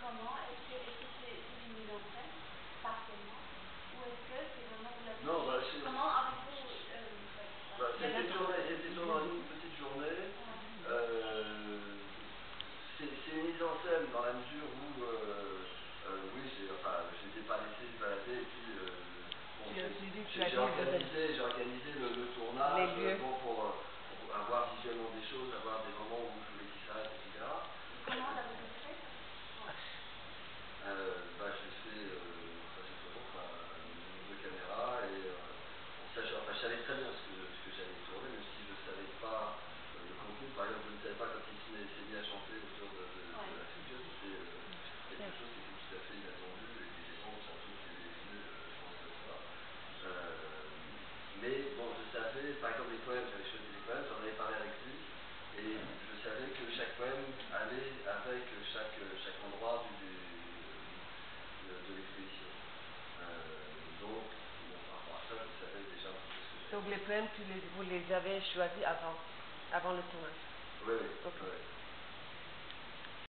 comment Est-ce que est-ce que c'est une mise en scène partiellement ou est-ce que c'est vraiment de la Non, bah, c'est- Comment avez-vous euh, Bah, c'était une journée, c'était une petite journée. Ouais. Euh, c'est c'est une mise en scène dans la mesure où, euh, euh, oui, j'ai enfin, je n'étais pas laissé se balader et puis euh, bon, Tu as j'ai- suivi, tu j'ai as j'ai dit, organisé, j'ai organisé le, le tournage Les lieux. euh, bon, pour, euh, pour avoir visuellement des choses, avoir des moments où je voulais qu'ils s'arrêtent, etc. Comment l'avez-vous fait Euh, bah, je l'ai fait euh, très simplement, enfin, une caméra et euh, en sachant, enfin, je savais très bien ce que, ce que j'allais tourner, même si je ne savais pas euh, le contenu. Par exemple, je ne savais pas quand il s'est mis à chanter autour de, de- de Ouais. la sculpture, c'était euh, quelque chose qui était tout à fait inattendu et vu, euh, je pense comme ça. Euh, mais bon, je savais, par exemple, les poèmes, j'avais choisi les poèmes, j'en avais parlé avec lui. Et je savais que chaque poème allait avec chaque, chaque endroit du, du- de, de l'expédition. Euh, donc, bon, par rapport à ça, je savais déjà un petit peu ce que j'allais Donc les poèmes, tu les, vous les avez choisis avant, avant le tournage. Oui.